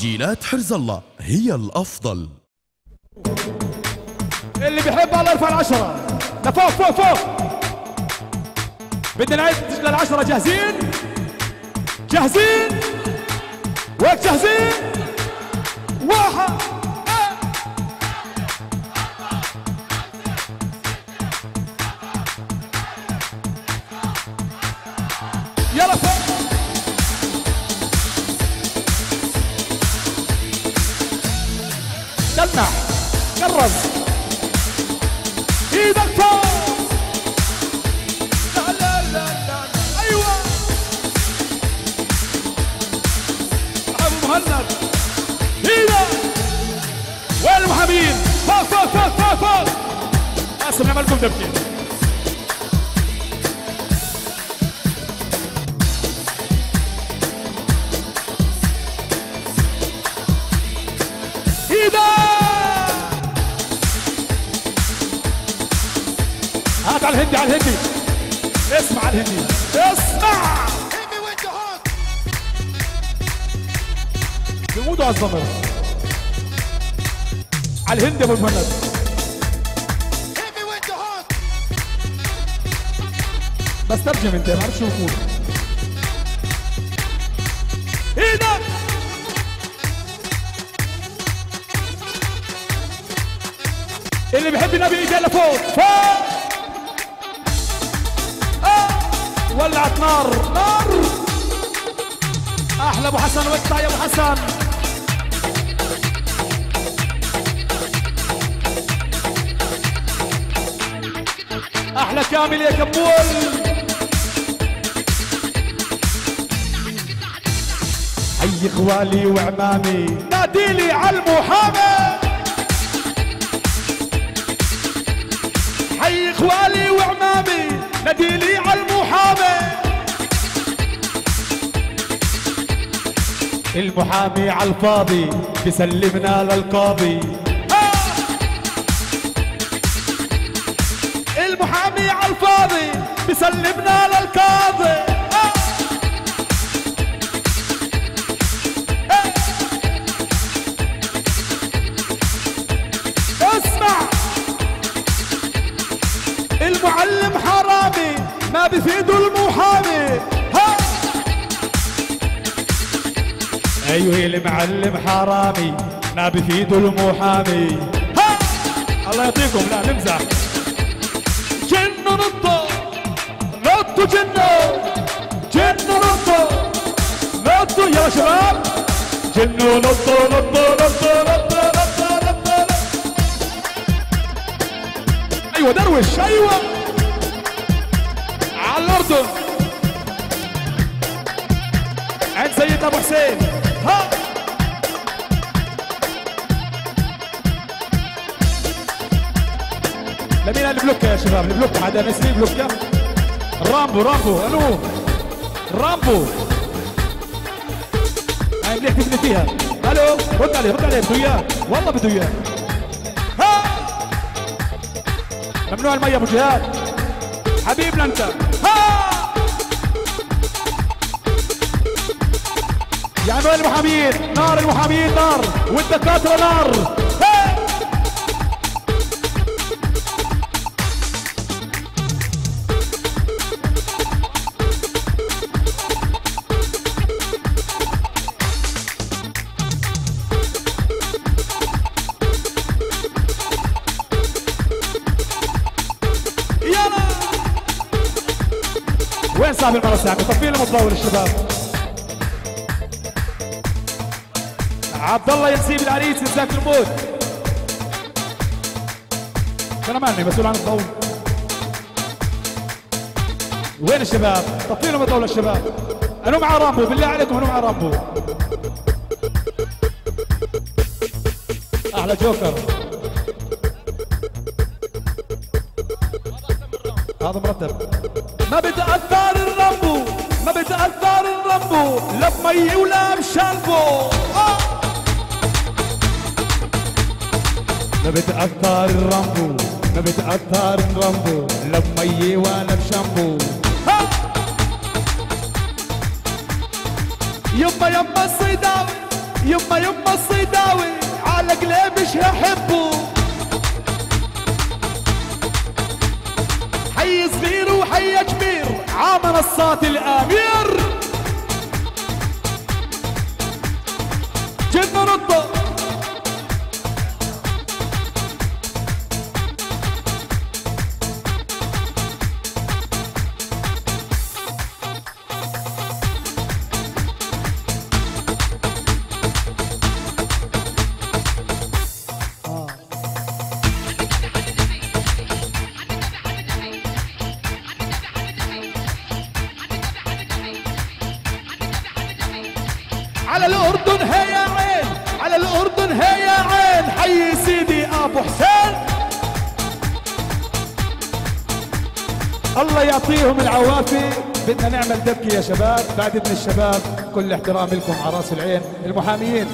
تسجيلات حرز الله. هي الأفضل. اللي بيحب الله يرفع العشرة. لفوق فوق فوق بدنا نعد للعشرة جاهزين؟ جاهزين؟ وقت جاهزين؟ واحد. يلا فوق. دلع كرز إيدك فوق لا لا لا لا مهند. إيدك وين المحامين فوق فوق فوق فوق أسف نعمل إيدك هات على الهندي على الهندي. اسمع على الهندي. اسمع. بموت على الزمر على الهندي أبو المهند. بس ترجم أنت ما بعرف شو بقول اللي بيحب النبي ايديه لفوق فوق. آه. ولعت نار. نار. أحلى أبو حسن واقطع يا أبو حسن. أحلى كامل يا كبول. حي اخوالي وعمامي ناديلي على المحامي. حي إخوالي وعمامي ناديلي على المحامي المحامي على الفاضي بسلمنا للقاضي! المحامي على الفاضي بسلمنا للقاضي ما بفيده المحامي. ها! أيوه المعلم حرامي ما بفيده المحامي. ها! الله يعطيكم. لا نمزح. جنوا نطوا نطوا جنوا جنوا نطوا نطوا يا شباب. جنوا نطوا نطوا نطوا نطوا نطوا أيوه دروش أيوه. الاردن عند سيدنا أبو حسين. ها. لمين البلوكة يا شباب؟ البلوكة حدا نسري بلوكة رامبو رامبو. ألو. رامبو. هاي منيح تبني فيها. ألو. رد عليه رد عليه. بده اياه والله بده اياه ها. ممنوع المية أبو جهاد. حبيبنا أنت. يا عمال المحامين نار المحامين نار. والدكاترة نار. وين صاحب المرسى عم طفي لهم الضوء عبد الله ينسيب العريس ينساك الموت. أنا مالي مسؤول عن الضوء. وين الشباب؟ طفي لهم الضوء للشباب أنا مع رامبو بالله عليكم أنا مع رامبو. أحلى جوكر. هذا مرتب. ما بتأثر الرامبو ما بتأثر الرامبو. لا بمي ولا آه. ما بتأثر الرامبو ما بتأثر الرامبو لا بمي ولا بشامبو يما يما الصيداوي يما يما الصيداوي على قلبي مش هحبه حي صغير وحي كبير عامل الصوت الأمير. جبنا نطة. على الأردن هيا عين على الأردن هيا عين. حي سيدي أبو حسين. الله يعطيهم العوافي. بدنا نعمل دبكة يا شباب. بعد ابن الشباب كل احترام لكم على رأس العين. المحاميين.